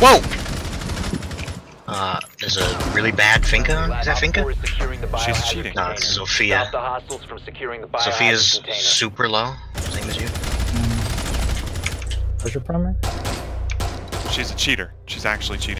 Whoa! Uh, there's a really bad Finka. Is that Finka? She's cheating. No, it's Sophia. Sophia's super low. Same as you. What's your primary? She's a cheater. She's actually cheating.